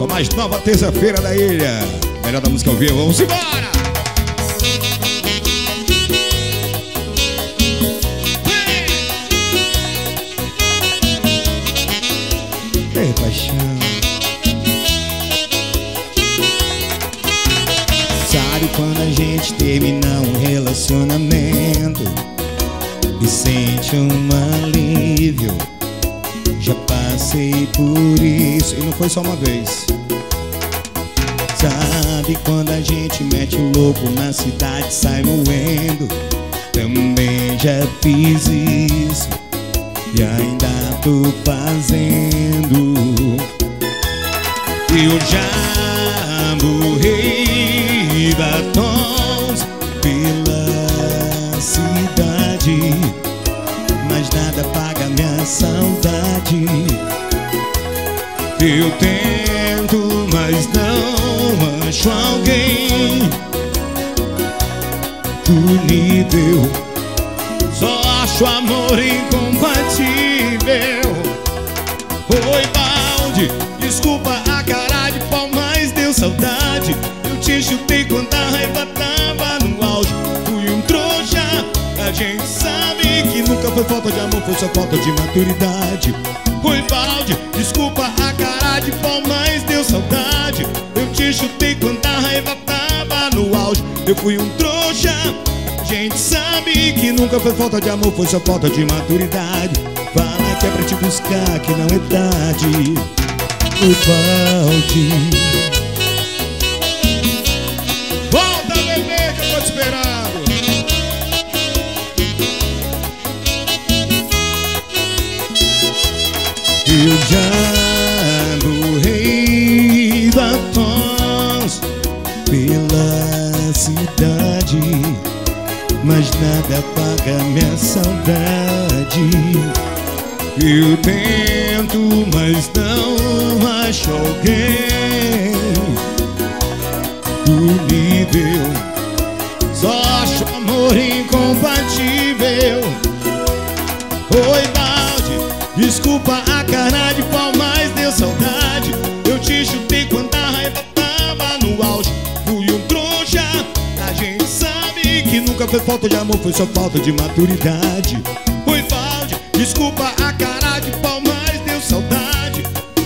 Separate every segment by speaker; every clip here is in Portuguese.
Speaker 1: Só mais nova terça-feira da ilha. Melhor da música ao vivo. Vamos embora! Ei, paixão. Sabe quando a gente termina um relacionamento e sente um alívio? Já passei por isso e não foi só uma vez. Sabe quando a gente mete o louco na cidade, sai moendo? Também já fiz isso e ainda tô fazendo. Eu já morri batons saudade. Eu tento, mas não acho alguém do nível. Só acho amor incompatível. Foi falta de amor, foi só falta de maturidade. Oi, balde, desculpa a cara de pau, mas deu saudade. Eu te chutei quando a raiva tava no auge. Eu fui um trouxa. Gente sabe que nunca foi falta de amor, foi só falta de maturidade. Fala que é pra te buscar, que não é tarde. O balde. Pela cidade, mas nada apaga minha saudade. Eu tento, mas não acho alguém do nível. Só acho amor incompatível. Oi, balde, desculpa a cara de pau, foi falta de amor, foi só falta de maturidade. Oi, balde, desculpa a cara de pau, mas deu saudade.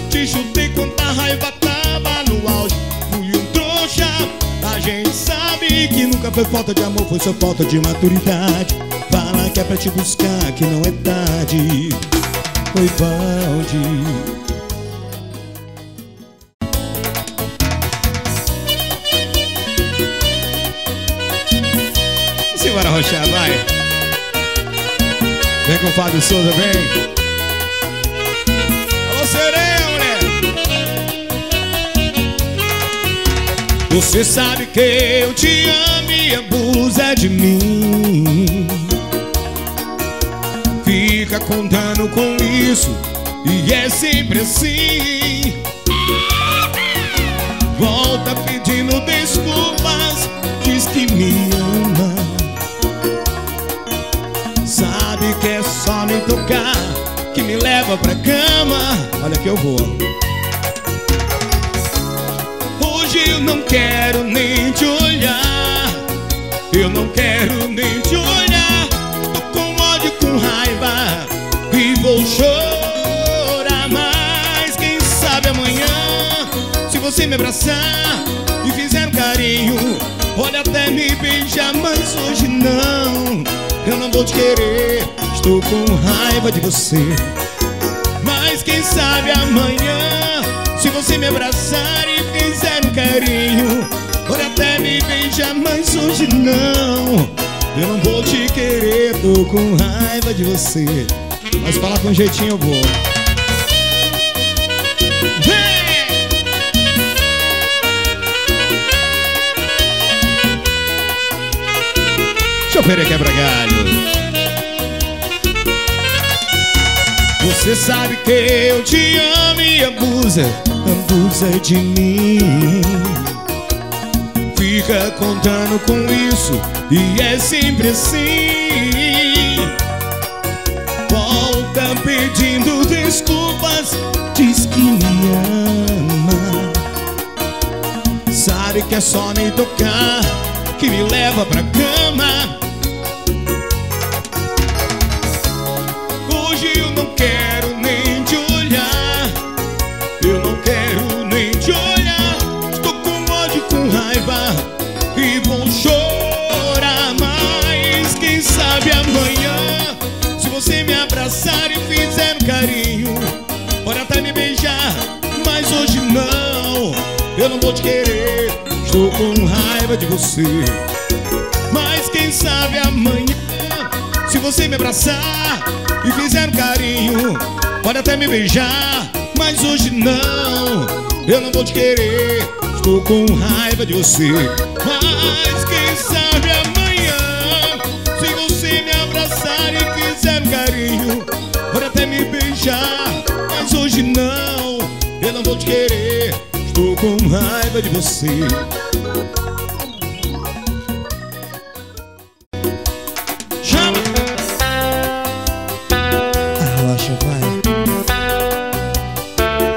Speaker 1: Te chutei quando a raiva tava no auge. Fui um trouxa, a gente sabe que nunca foi falta de amor, foi só falta de maturidade. Fala que é pra te buscar, que não é tarde. Oi, balde. Rocha, vai. Vem com o Fábio Souza, vem. Alô, sereia, mulher. Você sabe que eu te amo e abusa de mim. Fica contando com isso e é sempre assim. Volta pedindo desculpas, Sabe que é só me tocar que me leva pra cama. Olha que eu vou. Hoje eu não quero nem te olhar. Eu não quero nem te olhar. Tô com ódio, com raiva e vou chorar mais. Quem sabe amanhã, se você me abraçar e fizer um carinho, pode até me beijar, mas hoje não. Eu não vou te querer. Estou com raiva de você. Mas quem sabe amanhã, se você me abraçar e fizer um carinho, pode até me beijar, mas hoje não. Eu não vou te querer, tô com raiva de você. Mas falar com jeitinho eu vou. Chopeira quebra galho. Você sabe que eu te amo e abusa, abusa de mim. Fica contando com isso e é sempre assim. Volta pedindo desculpas, diz que me ama. abraçar e quer só me tocar Que me leva pra cama Eu não vou te querer Estou com raiva de você. Mas quem sabe amanhã Se você me abraçar E fizer um carinho Pode até me beijar Mas hoje não. Eu não vou te querer Estou com raiva de você. Mas quem sabe amanhã Se você me abraçar e fizer um carinho Pode até me beijar Mas hoje não. Eu não vou te querer Estou com raiva de você Chama!
Speaker 2: Ah, Relaxa, vai.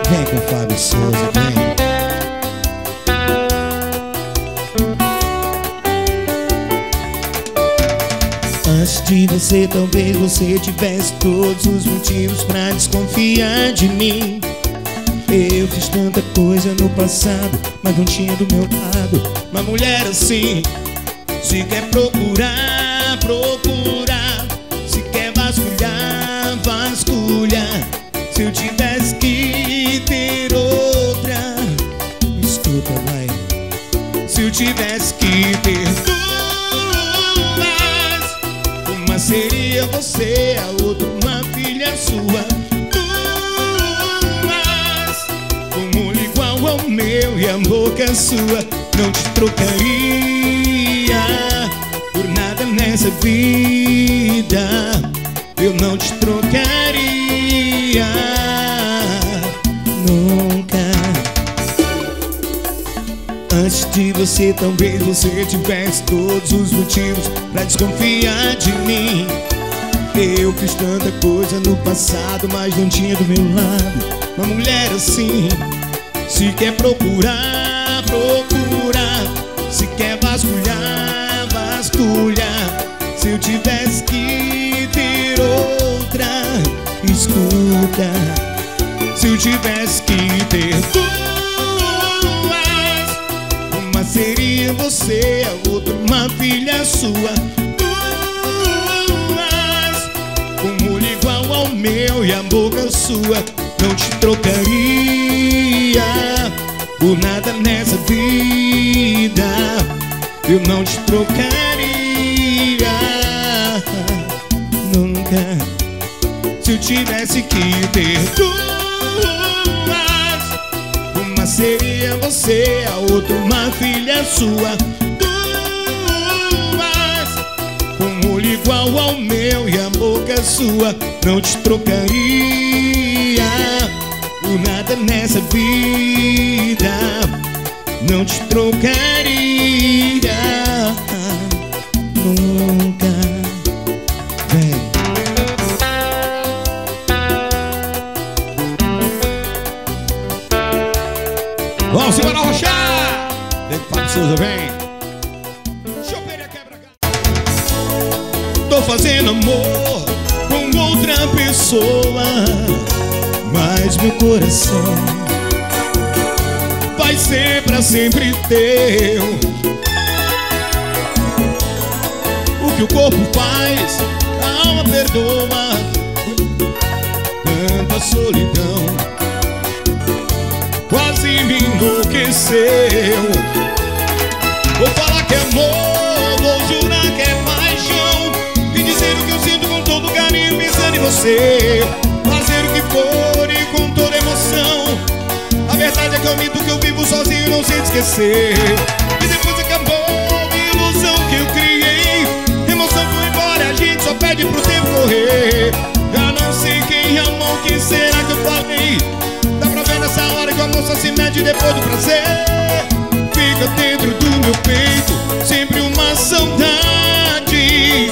Speaker 2: Vem com o Fábio Souza, vem. Antes de você, talvez você tivesse todos os motivos pra desconfiar de mim. Fiz tanta coisa no passado, mas não tinha do meu lado.
Speaker 1: Uma mulher assim Se quer procurar, procurar Se quer vasculhar, vasculhar. Se eu tivesse que ter outra
Speaker 2: Escuta, vai.
Speaker 1: Se eu tivesse que ter duas Uma seria você, a outra uma filha sua boca sua Não te trocaria por nada nessa vida Eu não te trocaria
Speaker 2: Nunca.
Speaker 1: Antes de você, talvez você tivesse todos os motivos pra desconfiar de mim. Eu fiz tanta coisa no passado, mas não tinha do meu lado uma mulher assim. Se quer procurar, procurar. Se quer vasculhar, vasculhar. Se eu tivesse que ter outra, escuta. Se eu tivesse que ter duas Uma seria você, a outra uma filha sua Duas Com um olho igual ao meu e a boca sua Não te trocaria Por nada nessa vida. Eu não te trocaria
Speaker 2: Nunca.
Speaker 1: se eu tivesse que ter duas Uma seria você, a outra uma filha sua. Duas Com olho igual ao meu e a boca sua. Não te trocaria nessa vida Não te trocaria corpo faz, a alma perdoa Tanta solidão quase me enlouqueceu. Vou falar que é amor, vou jurar que é paixão. E dizer o que eu sinto com todo carinho, pensando em você. Fazer o que for e com toda emoção. A verdade é que eu minto que eu vivo sozinho e não sei te esquecer. E depois acabou pede pro tempo correr. Já não sei quem amou, quem será que eu falei. Dá pra ver nessa hora que o amor só se mede depois do prazer Fica dentro do meu peito Sempre uma saudade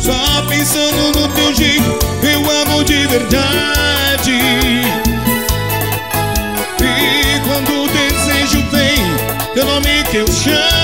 Speaker 1: Só pensando no teu jeito Eu amo de verdade E quando desenho
Speaker 3: desejo vem Teu nome que eu chamo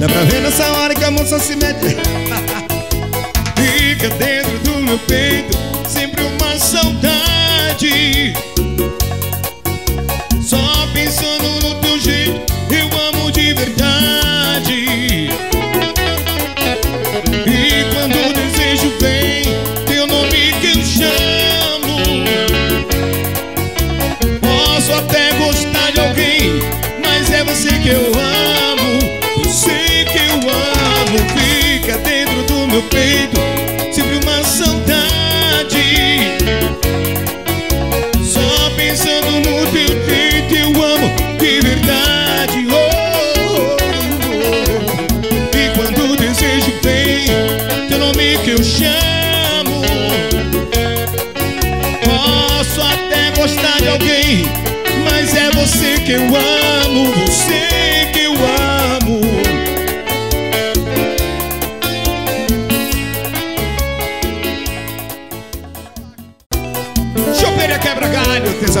Speaker 1: Dá pra ver nessa hora que a moça se mete.
Speaker 3: Fica dentro do meu peito Sempre uma saudade de alguém Mas é você que eu amo Você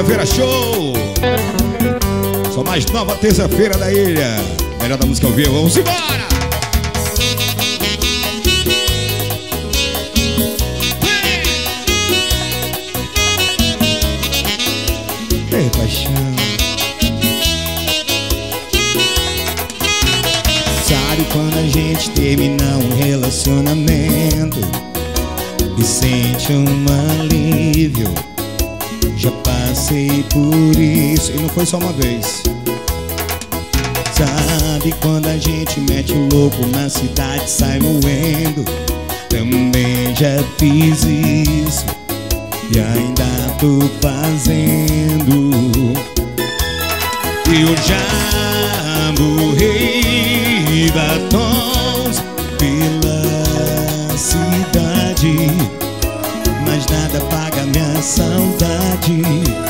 Speaker 1: terça-feira show. Só mais nova terça-feira da ilha. Melhor da música ao vivo, vamos embora! Só uma vez. Sabe quando a gente mete o louco na cidade sai moendo. Também já fiz isso e ainda tô fazendo. Eu já morri batons pela cidade mas nada paga minha saudade.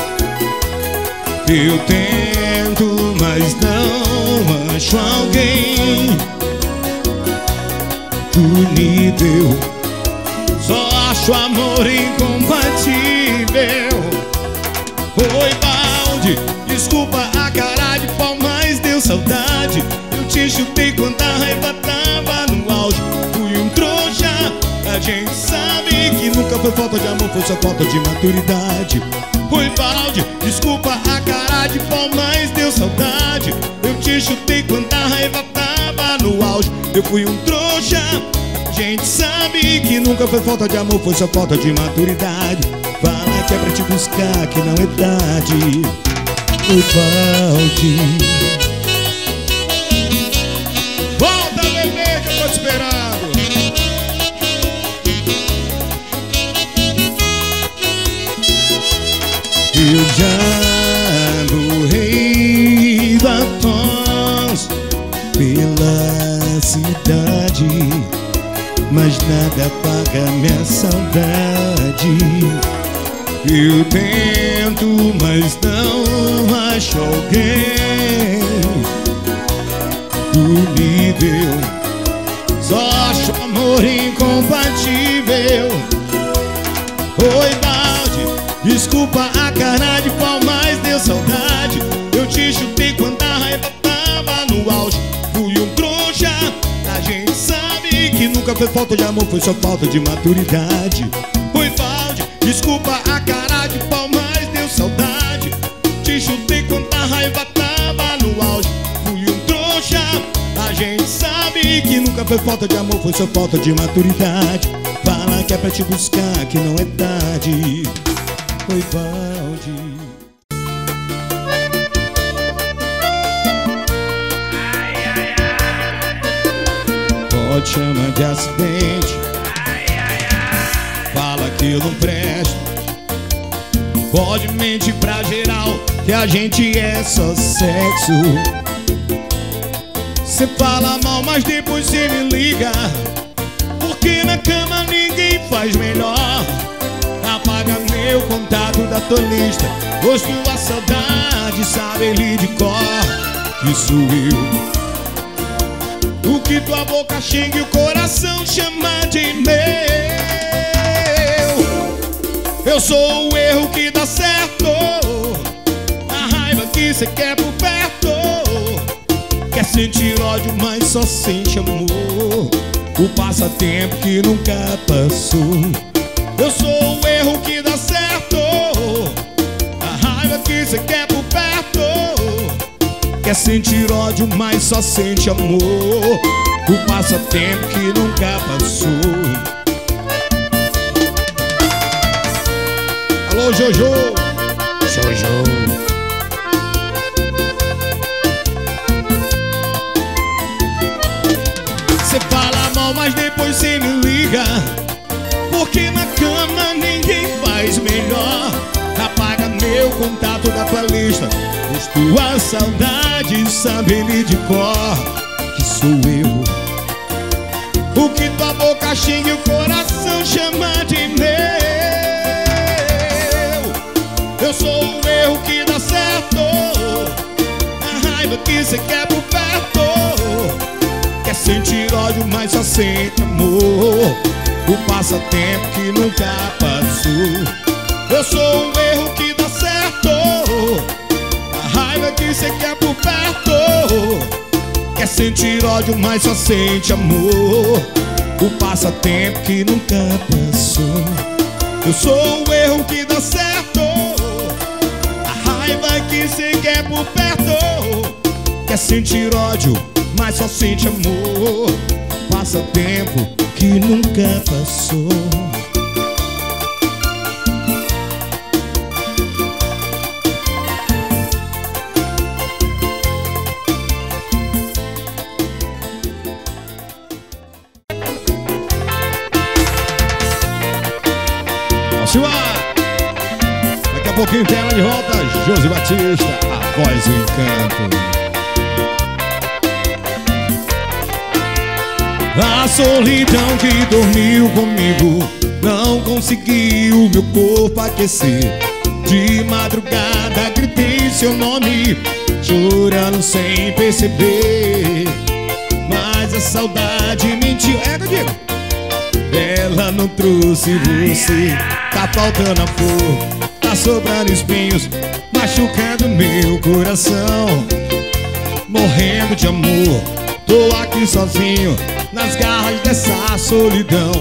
Speaker 1: Eu tento, mas não acho alguém nível. Só acho amor incompatível. Oi, balde, desculpa a cara de pau, mas deu saudade. Eu te chutei quando a raiva tava no auge. Fui um trouxa, a gente sabe que nunca foi falta de amor, foi só falta de maturidade Foi balde, de pau, mas deu saudade. Eu te chutei quando a raiva tava no auge. Eu fui um trouxa. Gente sabe que nunca foi falta de amor, foi só falta de maturidade. Fala que é pra te buscar, que não é tarde. Foi balde Eu já nada apaga minha saudade. Eu tento, mas não acho alguém. Do nível Só acho amor incompatível. Oi, Desculpa a cara de pau, mas deu saudade nunca foi falta de amor Foi só falta de maturidade. Foi falde, desculpa a cara de pau, mas deu saudade. Te chutei quando a raiva tava no auge. Fui um trouxa A gente sabe que nunca foi falta de amor Foi só falta de maturidade. Fala que é pra te buscar, que não é tarde. Foi balde. Pode chamar de acidente. Fala que eu não presto. Pode mentir pra geral que a gente é só sexo. Cê fala mal, mas depois cê me liga. Porque na cama ninguém faz melhor. Apaga meu contato da tua lista. Pois tua saudade sabe ele de cor. Que sou eu. O que tua boca xinga e o coração chama de meu. Eu sou o erro que dá certo. A raiva que cê quer por perto. Quer sentir ódio, mas só sente amor. O passatempo que nunca passou. Eu sou o Quer sentir ódio, mas só sente amor. O passatempo que nunca passou. Alô, Jojo? Jojo. Cê fala mal, mas depois cê me liga. Porque na cama ninguém faz melhor. Apaga meu contato da tua lista tua saudade sabe ele de cor Que sou eu. O que tua boca xinga e o coração chama de meu. Eu sou o erro que dá certo A raiva que cê quer por perto. Quer sentir ódio, mas só sente amor. O passatempo que nunca passou. Eu sou o erro que dá raiva que cê quer por perto Quer sentir ódio, mas só sente amor. O passatempo que nunca passou. Eu sou o erro que dá certo. A raiva que cê quer por perto. Quer sentir ódio, mas só sente amor. Passa tempo que nunca passou pouquinho tem ela de volta, Josi Batista, a voz do encanto. A solidão que dormiu comigo Não conseguiu meu corpo aquecer. De madrugada gritei seu nome Chorando sem perceber. Mas a saudade mentiu. É digo Ela não trouxe você. Tá faltando a flor Sobrando espinhos Machucando meu coração. Morrendo de amor Tô aqui sozinho nas garras dessa solidão.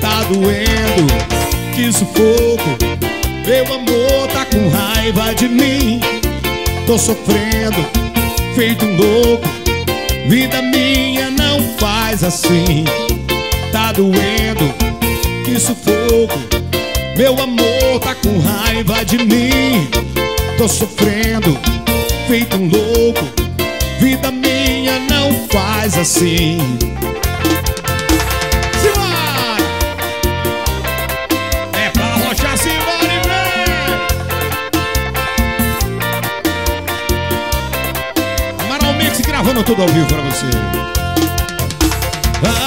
Speaker 1: Tá doendo, que sufoco Meu amor tá com raiva de mim. Tô sofrendo, feito um louco Vida minha não faz assim. Tá doendo, que sufoco Meu amor tá com raiva de mim. Tô sofrendo, feito um louco. Vida minha não faz assim. Simbora! É pra arrochar, simbora e vem! Amaral Mix gravando tudo ao vivo pra você.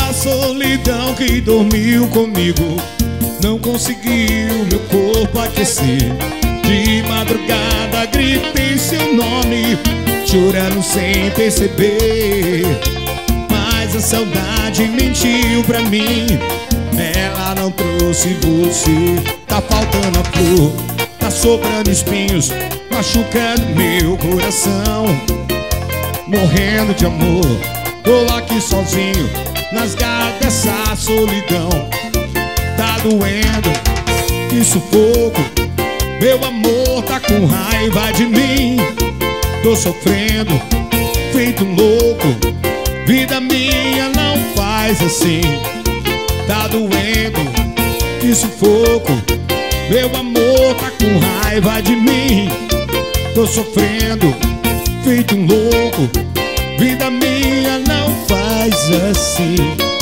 Speaker 1: A solidão que dormiu comigo Não conseguiu meu corpo aquecer. De madrugada gritei seu nome chorando sem perceber. Mas a saudade mentiu pra mim. Ela não trouxe você Tá faltando a flor. Tá sobrando espinhos Machucando meu coração. Morrendo de amor Tô aqui sozinho Nas garras dessa solidão doendo. Que sufoco Meu amor tá com raiva de mim. Tô sofrendo, feito um louco. Vida minha não faz assim. Tá doendo, que sufoco Meu amor tá com raiva de mim. Tô sofrendo, feito um louco. Vida minha não faz assim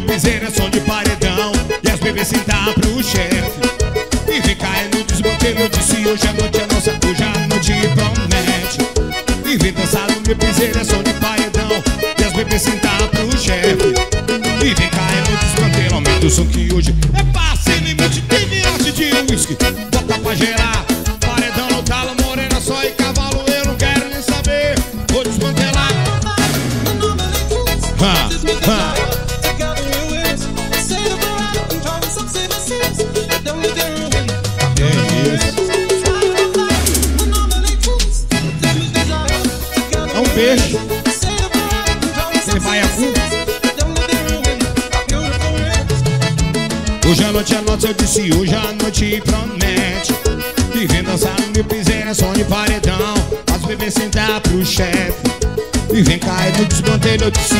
Speaker 1: no piseiro é som de paredão. E as bebês sentar pro chefe. E vem cair no desmonteiro Eu disse hoje a noite é nossa Hoje a noite promete. E vem dançar no meu piseiro é som de paredão. E as bebês sentar pro chefe. E vem cair no desmonteiro Aumenta o som que hoje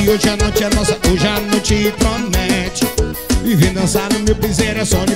Speaker 1: hoje a noite é nossa, hoje a noite promete. E vem dançar no meu piseiro, é som de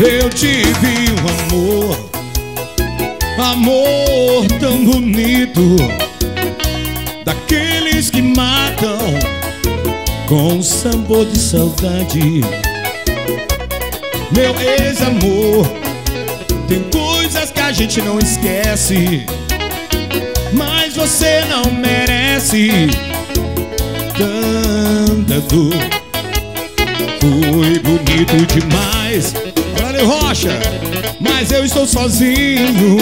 Speaker 1: Eu tive um amor Amor tão bonito Daqueles que matam Com sabor de saudade. Meu ex-amor Tem coisas que a gente não esquece Mas você não merece. Tanta dor bonito demais Rocha Mas eu estou sozinho.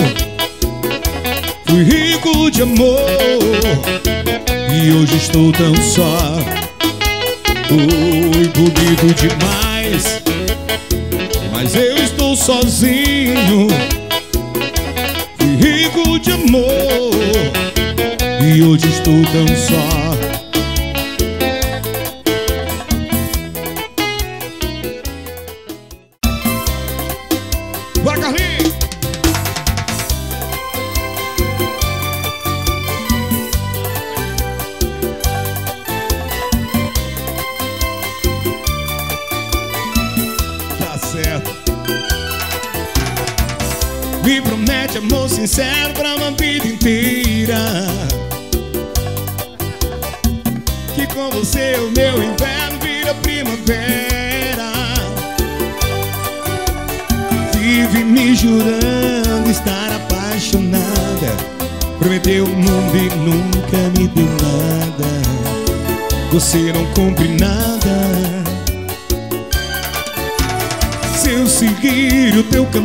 Speaker 1: Fui rico de amor E hoje estou tão só. Foi bonito demais mas eu estou sozinho. Fui rico de amor E hoje estou tão só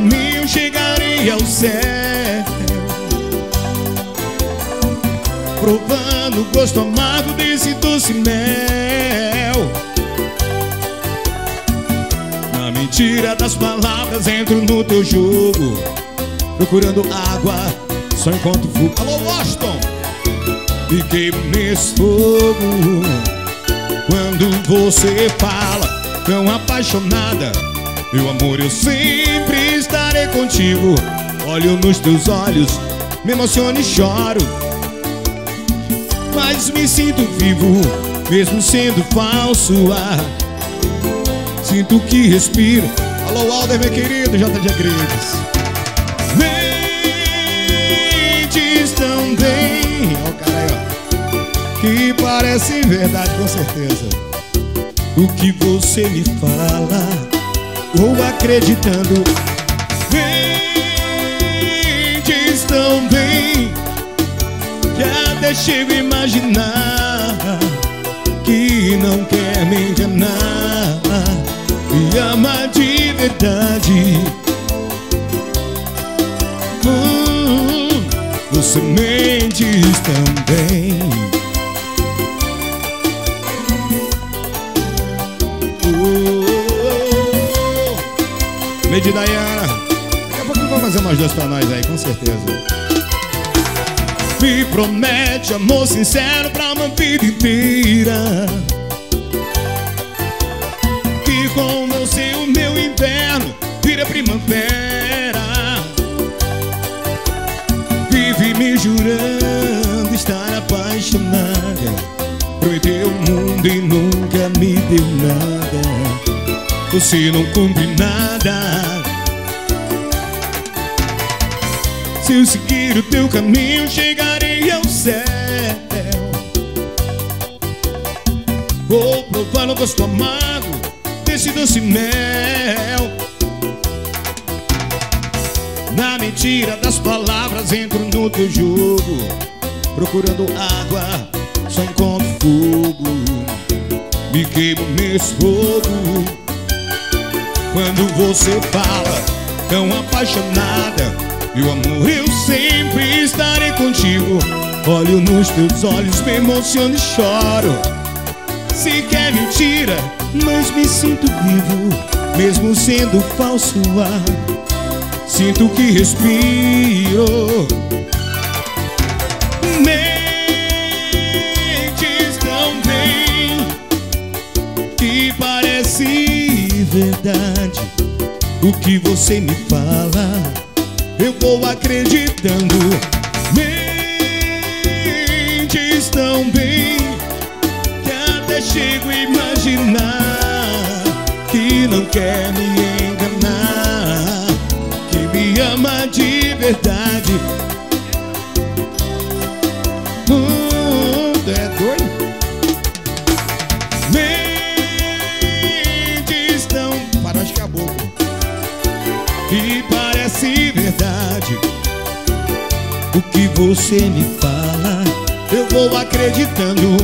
Speaker 1: caminho chegarei ao céu. Provando o gosto amargo desse doce mel. Na mentira das palavras entro no teu jogo. Procurando água, só encontro fogo. Alô Washington! Me queimo nesse fogo. Quando você fala tão apaixonada Meu amor, eu sempre estarei contigo. Olho nos teus olhos, me emociono e choro. Mas me sinto vivo, mesmo sendo falso ah, Sinto que respiro. Alô Alder, meu querido, J de Agredes Mentes também Ó o cara Que parece verdade, com certeza. O que você me fala Vou acreditando. Mentes também. Que até chego a imaginar Que não quer me enganar. Me ama de verdade. Hum, Você mentes também Lady Diana. Daqui a pouco vou fazer umas duas pra nós aí, com certeza. Me promete amor sincero pra uma vida inteira Que com você o meu inverno vira primavera. Vive me jurando estar apaixonada. Prometeu o mundo e nunca me deu nada Você não cumpre nada. Se eu seguir o teu caminho chegarei ao céu. Vou provar o gosto amargo desse doce mel. Na mentira das palavras entro no teu jogo Procurando água, só encontro fogo. Me queimo nesse fogo Quando você fala tão apaixonada. Meu amor, eu sempre estarei contigo. Olho nos teus olhos, me emociono e choro. Se quer mentira, mas me sinto vivo Mesmo sendo falso ar. Sinto que respiro verdade. O que você me fala Eu vou acreditando. Mentes tão bem Que até chego a imaginar Que não quer me você me fala Eu vou acreditando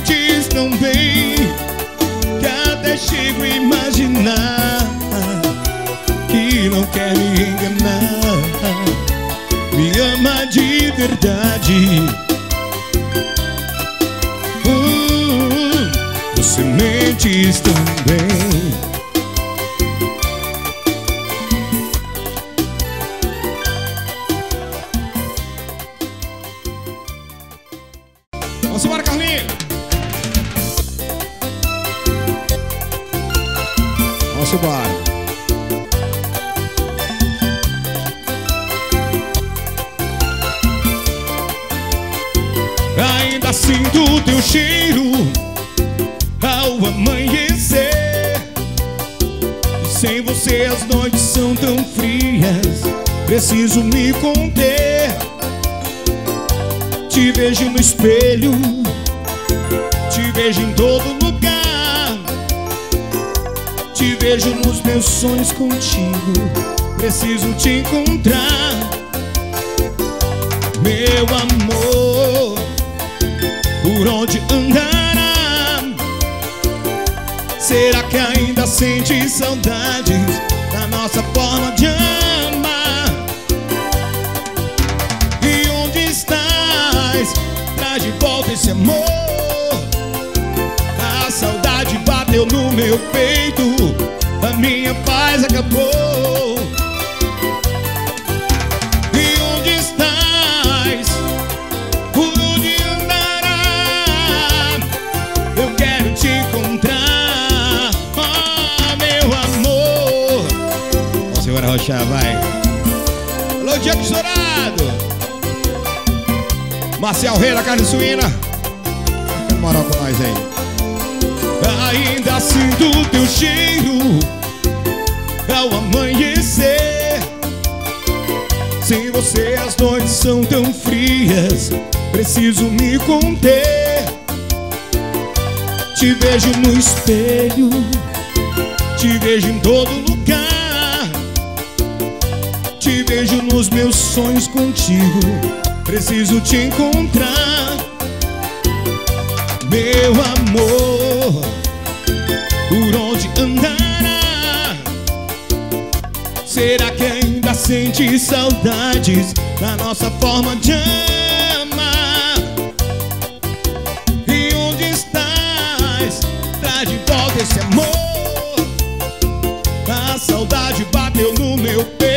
Speaker 1: Mentes tão bem Que até chego a imaginar Que não quer me enganar me ama de verdade. Hum, você mentes também. Vamos espelho Te vejo em todo lugar Te vejo nos meus sonhos contigo Preciso te encontrar Meu amor Por onde andará? Será que ainda sente saudade? Rocha, vai. Alô, Diego Estourado. Marcial Rei da Carne Suína. Fica moral com nós aí. Ainda sinto teu cheiro ao amanhecer. Sem você as noites são tão frias, preciso me conter. Te vejo no espelho, te vejo em todo lugar. Te vejo nos meus sonhos contigo Preciso te encontrar Meu amor Por onde andará? Será que ainda sente saudades Da nossa forma de amar? E onde estás? Traz de volta esse amor A saudade bateu no meu peito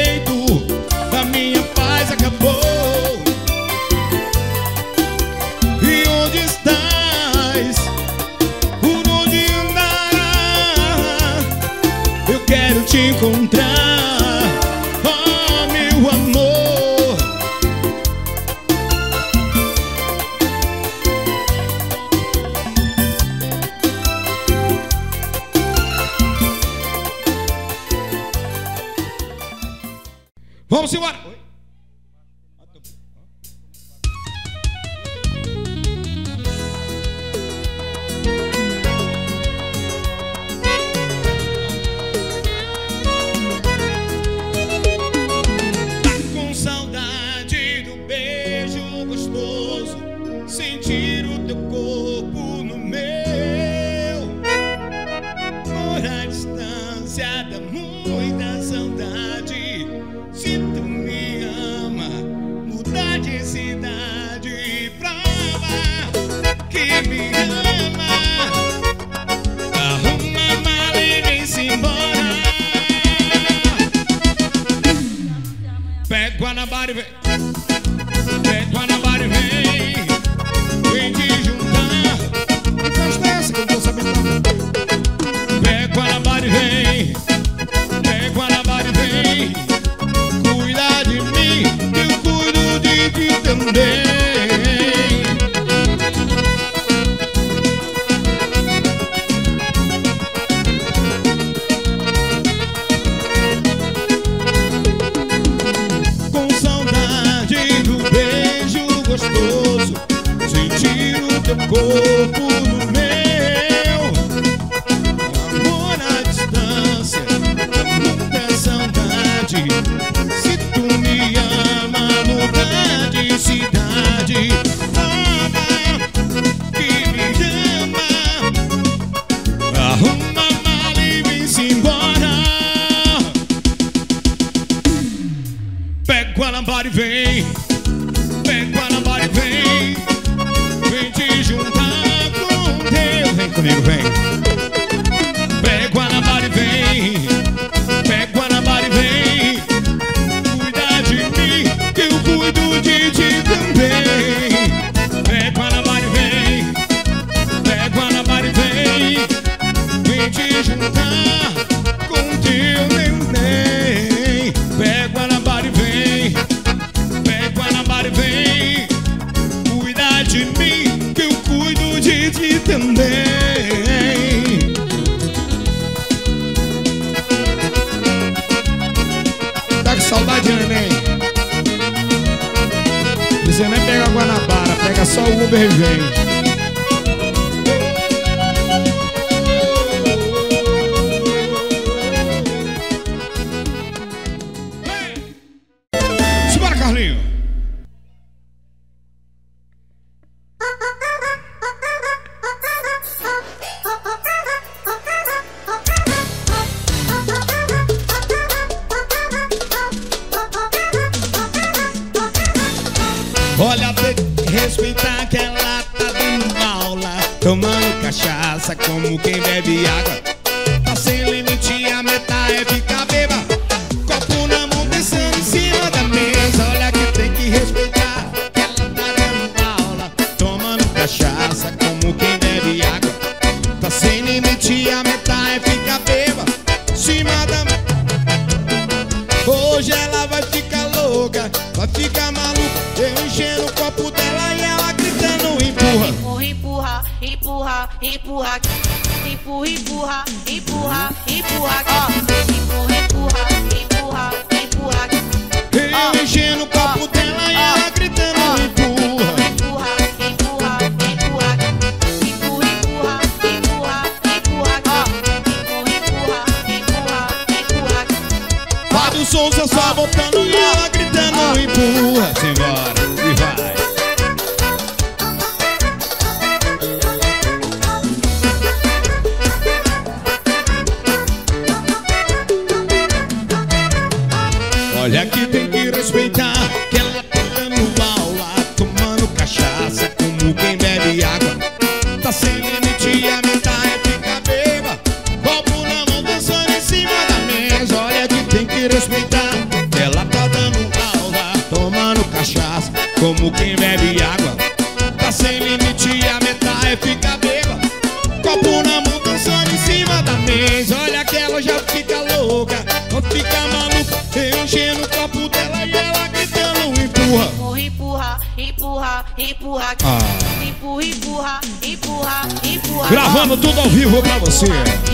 Speaker 4: pra você.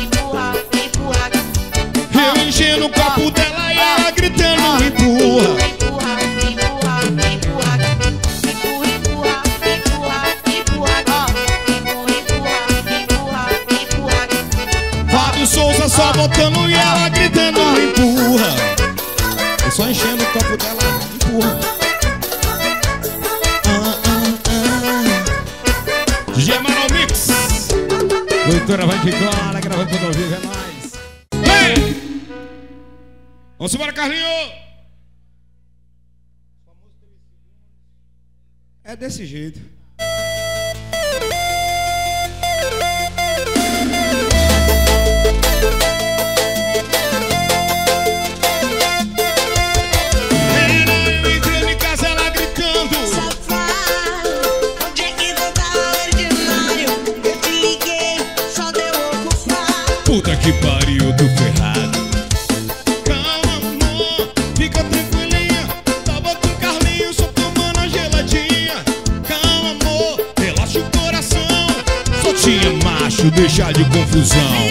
Speaker 4: Confusão.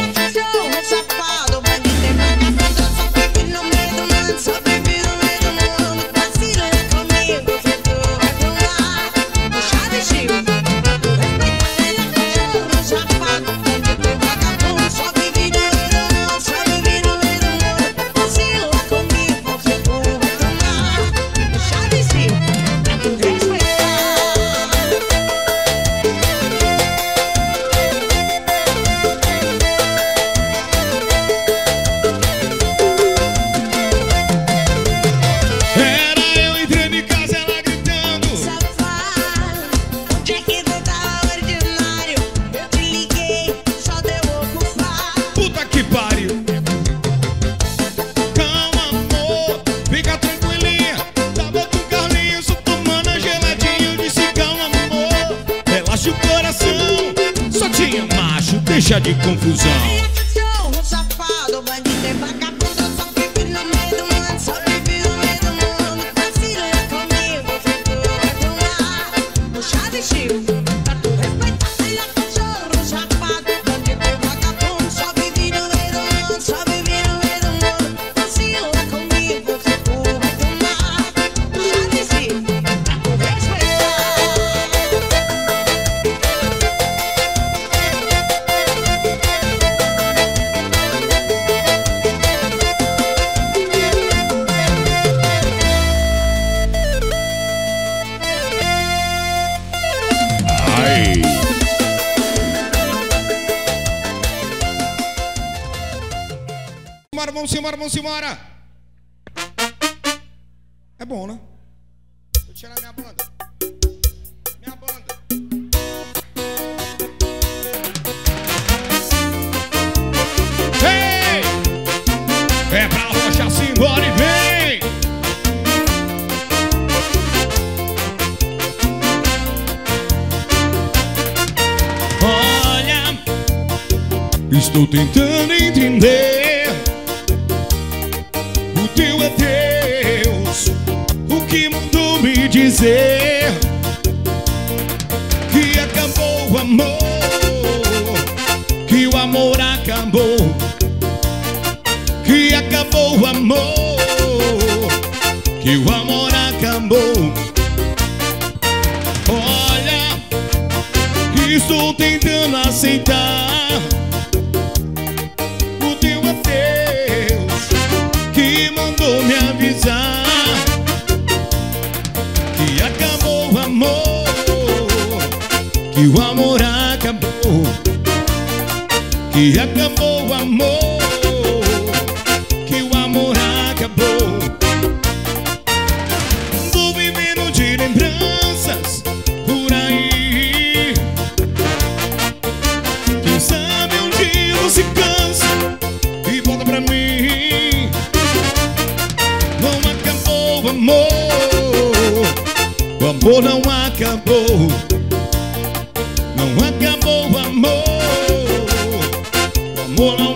Speaker 1: Vamos embora, vamos embora. É bom, né? Deixa tirar minha banda. Minha banda. Ei! É pra rocha, simbora e vem! Olha, estou tentando entender amor não acabou. Não acabou o amor, o amor não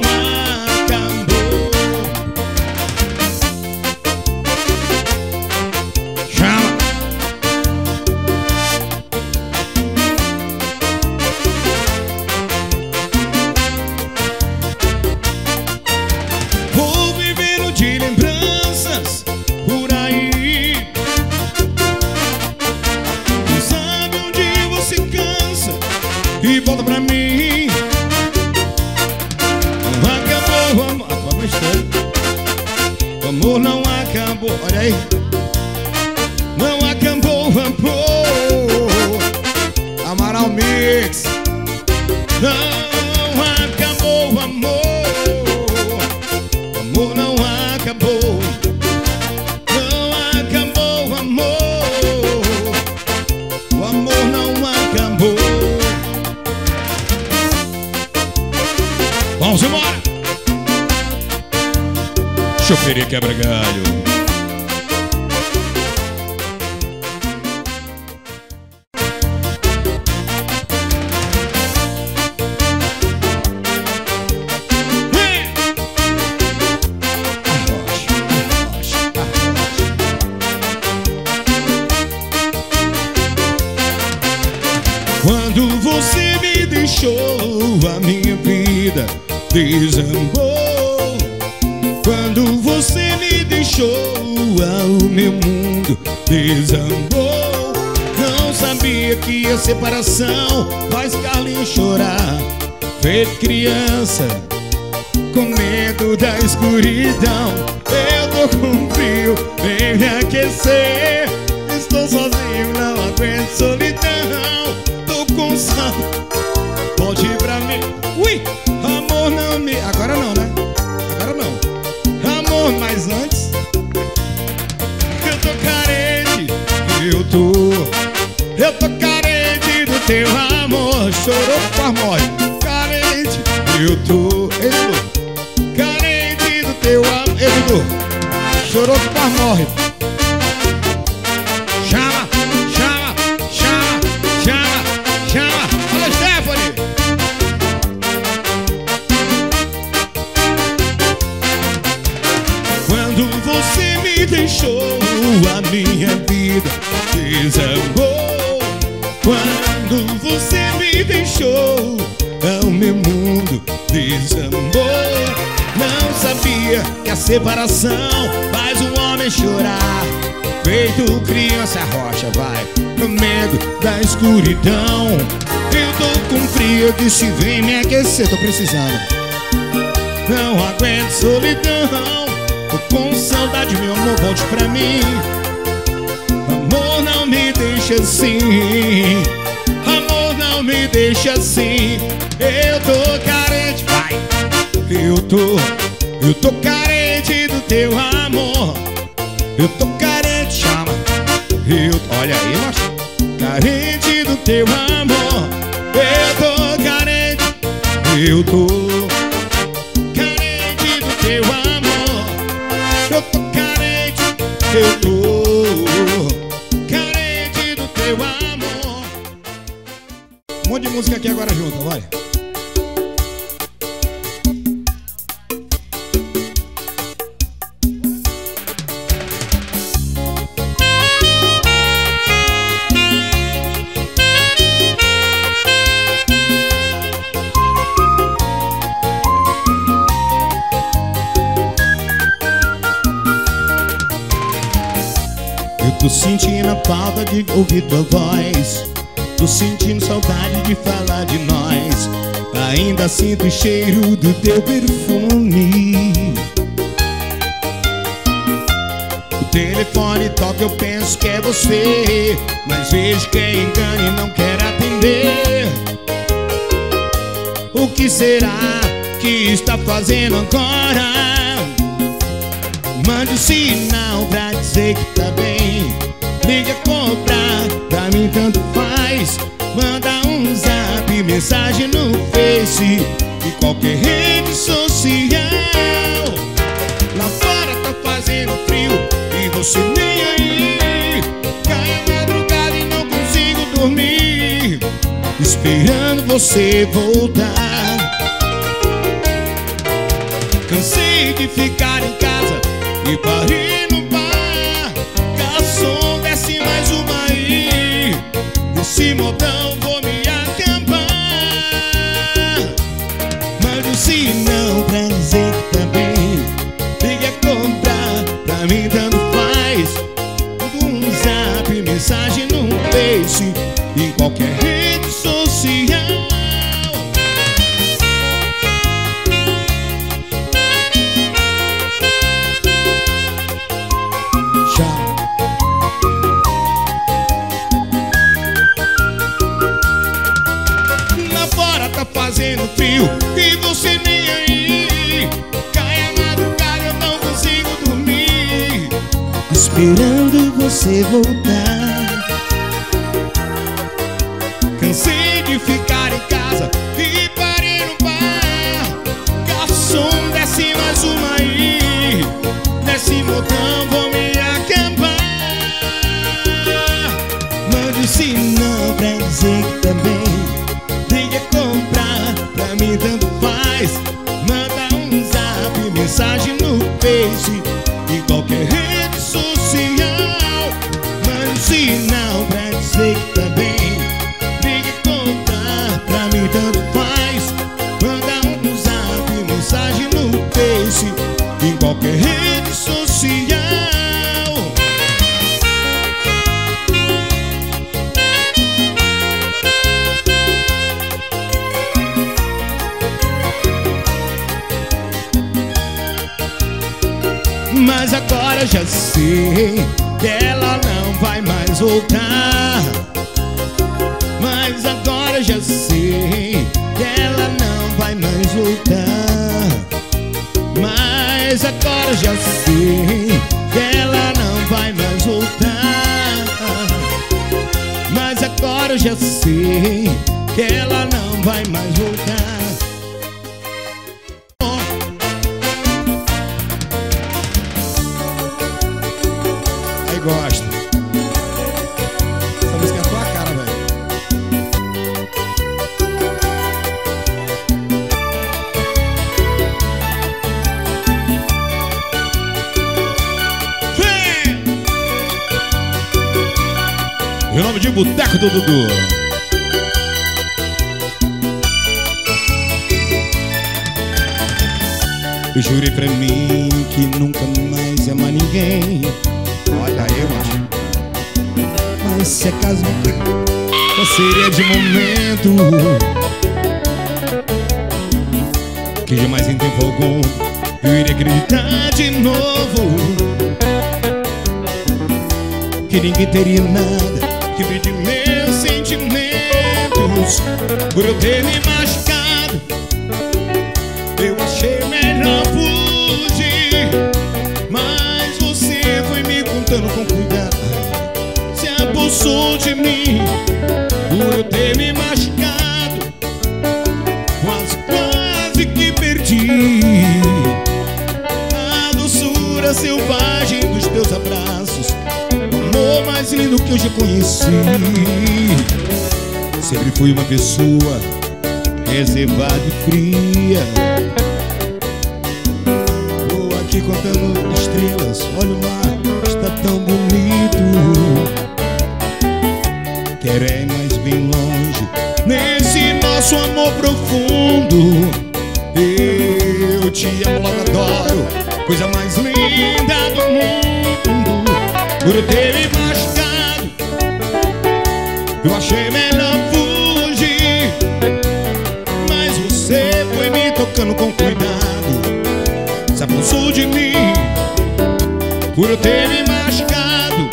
Speaker 1: mundo desambou. Não sabia que a separação faz Carlinhos chorar. Feito criança, com medo da escuridão. Eu tô com frio, vem me aquecer. Estou sozinho, não aguento solidão. Tô com sono, teu amor. Chorou, quase morre. Carente, eu tô. Ele Carente do teu amor. Ele Chorou, morre. Separação faz um homem chorar. Feito criança rocha, vai no medo da escuridão. Eu tô com frio, eu disse vem me aquecer, tô precisando. Não aguento solidão. Tô com saudade, meu amor, volte pra mim. Amor, não me deixa assim. Amor, não me deixa assim. Eu tô carente, vai. Eu tô, Eu tô carente. Eu tô carente, chama. Eu, olha aí, macho. Carente do teu amor. Eu tô carente. Eu tô carente do teu amor. Eu tô carente. Eu tô carente do teu amor. Um monte de música aqui agora junto, vai. Falta de ouvir tua voz. Tô sentindo saudade de falar de nós. Ainda sinto o cheiro do teu perfume. O telefone toca, eu penso que é você. Mas vejo que é engano e não quer atender. O que será que está fazendo agora? Mande um sinal pra dizer que tá bem pra mim tanto faz. Manda um zap, mensagem no Face E qualquer rede social. Lá fora tá fazendo frio E você nem aí. Cai a madrugada e não consigo dormir. Esperando você voltar. Cansei de ficar em casa e parei
Speaker 2: Esperando você voltar
Speaker 1: agora já sei que ela não vai mais voltar. Mas agora já sei que ela não vai mais voltar. Boteco do Dudu. Eu jurei pra mim que nunca mais amar ninguém. Olha aí, macho. Mas se acaso só seria de momento. Que jamais em tempo algum eu iria acreditar de novo. Que ninguém teria nada equipe de meus sentimentos Por eu ter me machucado. Eu achei melhor fugir Mas você foi me contando com cuidado. Se abusou de mim que eu já conheci. Sempre fui uma pessoa reservada e fria. Vou aqui contando estrelas, olha o mar, está tão bonito. Quero é mais bem longe, nesse nosso amor profundo. Eu te amo, logo adoro, coisa mais linda do mundo. Por ter Por ter me machucado.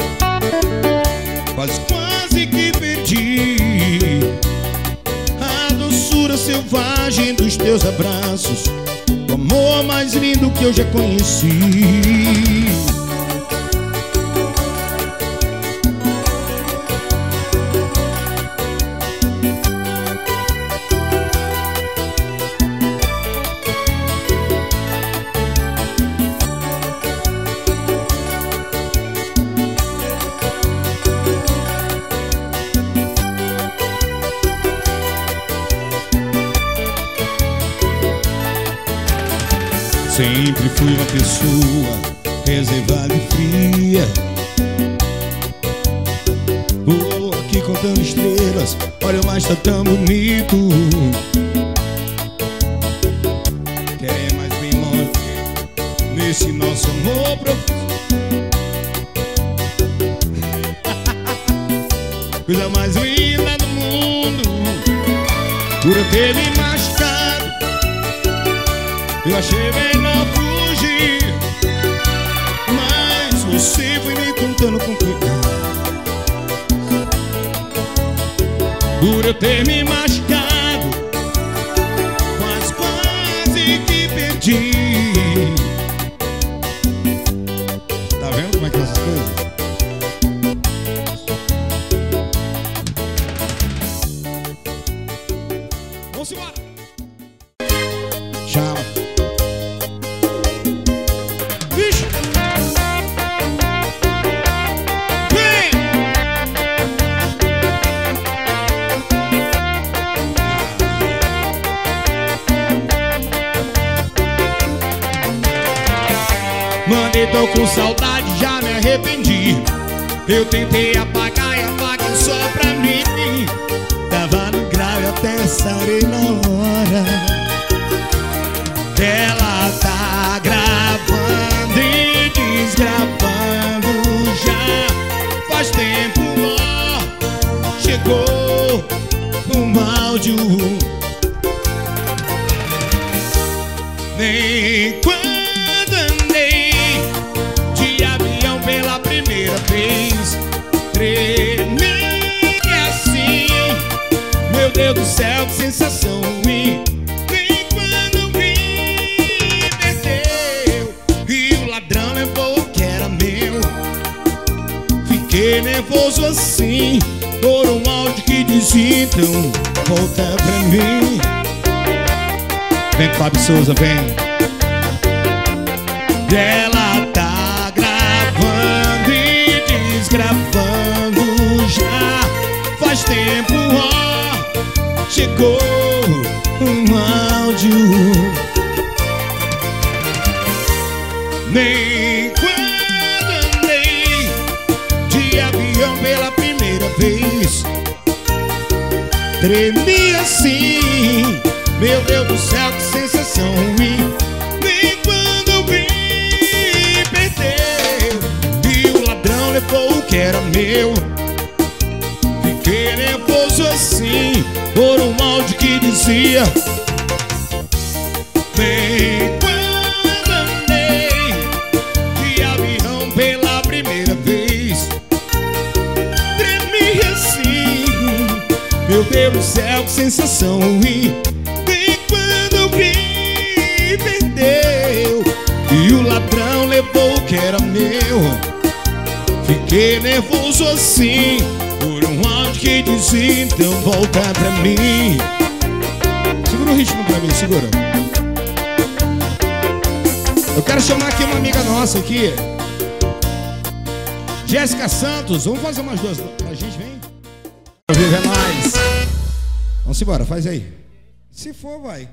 Speaker 1: Quase, quase que perdi A doçura selvagem dos teus abraços. O amor mais lindo que eu já conheci Por eu ter me machucado Souza, vem. Ela tá gravando e desgravando já faz tempo, ó. Chegou um áudio. Nem quando andei de avião pela primeira vez, tremi assim. Meu Deus do céu, que sensação ruim. Nem quando vi, perdeu. E o ladrão levou o que era meu. Fiquei nervoso assim por um áudio que dizia. Bem, quando andei de avião pela primeira vez, tremi assim. Meu Deus do céu, que sensação ruim. levou o que era meu. Fiquei nervoso assim Por um áudio que dizia Então volta pra mim. Segura o ritmo pra mim, segura. Eu quero chamar aqui uma amiga nossa aqui. Jéssica Santos, vamos fazer umas duas pra gente, vem? Viver é mais. Vamos embora, faz aí. Se for, vai.